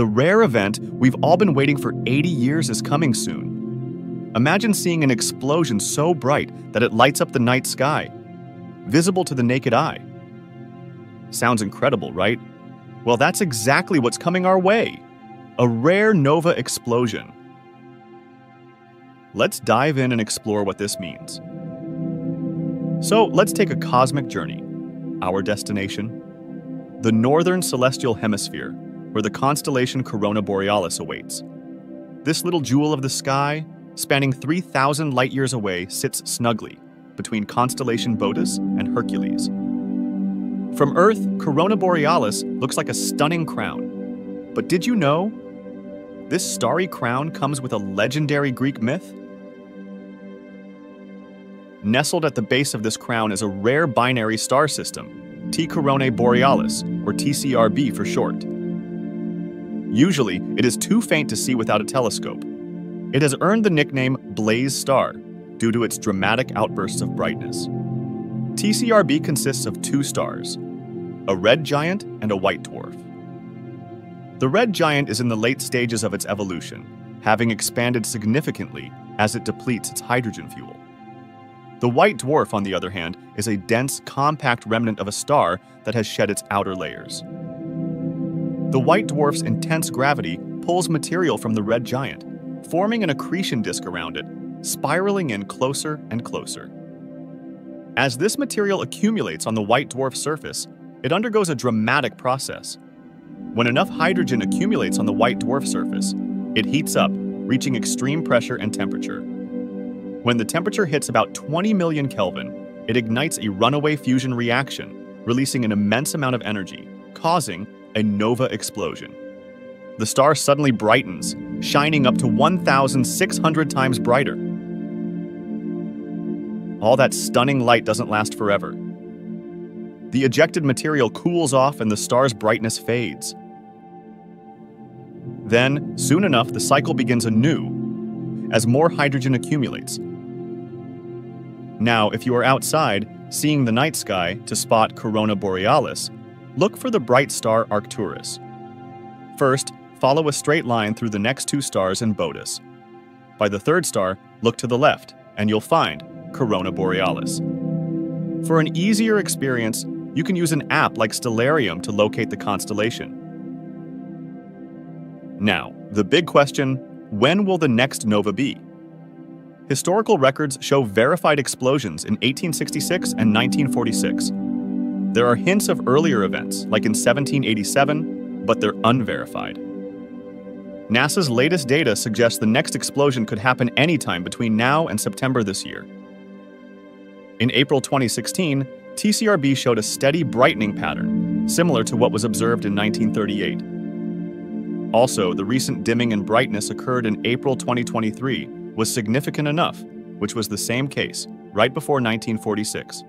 The rare event we've all been waiting for 80 years is coming soon. Imagine seeing an explosion so bright that it lights up the night sky, visible to the naked eye. Sounds incredible, right? Well, that's exactly what's coming our way a rare nova explosion. Let's dive in and explore what this means. So, let's take a cosmic journey. Our destination? The northern celestial hemisphere, where the constellation Corona Borealis awaits. This little jewel of the sky, spanning 3,000 light years away, sits snugly between constellation Boötes and Hercules. From Earth, Corona Borealis looks like a stunning crown. But did you know? This starry crown comes with a legendary Greek myth? Nestled at the base of this crown is a rare binary star system, T Coronae Borealis, or TCRB for short. Usually, it is too faint to see without a telescope. It has earned the nickname Blaze Star due to its dramatic outbursts of brightness. TCRB consists of two stars, a red giant and a white dwarf. The red giant is in the late stages of its evolution, having expanded significantly as it depletes its hydrogen fuel. The white dwarf, on the other hand, is a dense, compact remnant of a star that has shed its outer layers. The white dwarf's intense gravity pulls material from the red giant, forming an accretion disk around it, spiraling in closer and closer. As this material accumulates on the white dwarf surface, it undergoes a dramatic process. When enough hydrogen accumulates on the white dwarf surface, it heats up, reaching extreme pressure and temperature. When the temperature hits about 20 million Kelvin, it ignites a runaway fusion reaction, releasing an immense amount of energy, causing a nova explosion. The star suddenly brightens, shining up to 1,600 times brighter. All that stunning light doesn't last forever. The ejected material cools off and the star's brightness fades. Then, soon enough, the cycle begins anew as more hydrogen accumulates, now, if you are outside, seeing the night sky to spot Corona Borealis, look for the bright star Arcturus. First, follow a straight line through the next two stars in Boötes. By the third star, look to the left, and you'll find Corona Borealis. For an easier experience, you can use an app like Stellarium to locate the constellation. Now, the big question when will the next nova be? historical records show verified explosions in 1866 and 1946. There are hints of earlier events, like in 1787, but they're unverified. NASA's latest data suggests the next explosion could happen anytime between now and September this year. In April 2016, TCRB showed a steady brightening pattern, similar to what was observed in 1938. Also, the recent dimming in brightness occurred in April 2023 was significant enough, which was the same case right before 1946.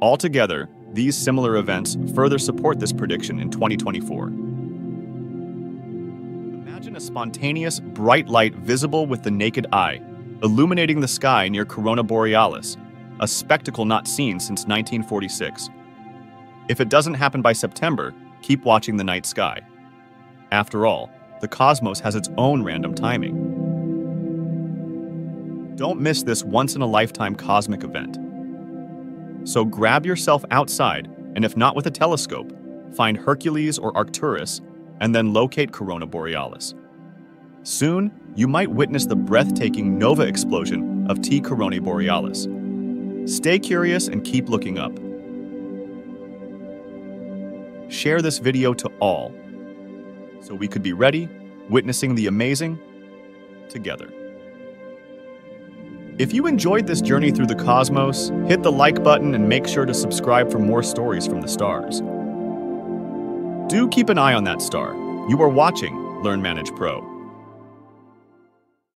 Altogether, these similar events further support this prediction in 2024. Imagine a spontaneous, bright light visible with the naked eye, illuminating the sky near Corona Borealis, a spectacle not seen since 1946. If it doesn't happen by September, keep watching the night sky. After all, the cosmos has its own random timing. Don't miss this once in a lifetime cosmic event. So grab yourself outside, and if not with a telescope, find Hercules or Arcturus, and then locate Corona Borealis. Soon, you might witness the breathtaking nova explosion of T. Coronae Borealis. Stay curious and keep looking up. Share this video to all so we could be ready, witnessing the amazing together. If you enjoyed this journey through the cosmos, hit the like button and make sure to subscribe for more stories from the stars. Do keep an eye on that star. You are watching Learn Manage Pro.